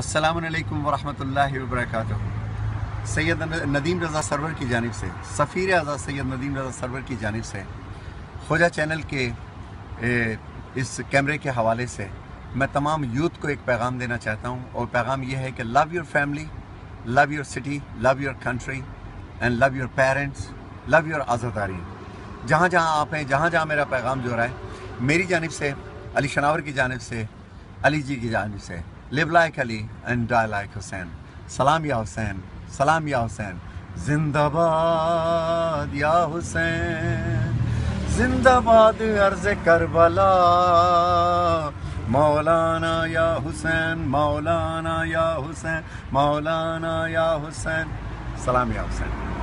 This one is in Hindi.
असलकम वरहमल वबरक सैयद नदीम रज़ा सरवर की जानब से, सफ़ीर आज़ाद सैयद नदीम रज़ा सरवर की जानब से, खोजा चैनल के इस कैमरे के हवाले से मैं तमाम यूथ को एक पैगाम देना चाहता हूँ और पैगाम यह है कि love your family love your city love your country and love your parents love your आज़ादारी जहाँ जहाँ आप हैं, जहाँ जहाँ मेरा पैगाम जो रहा है, मेरी जानब से, अली शनावर की जानब से, अली जी की जानब से Live like Ali and die like Hussein. Salam ya Hussein. Salam ya Hussein. Zindabad ya Hussein. Zindabad arz Karbala. Maulana ya Hussein. Maulana ya Hussein. Maulana ya Hussein. Salam ya Hussein.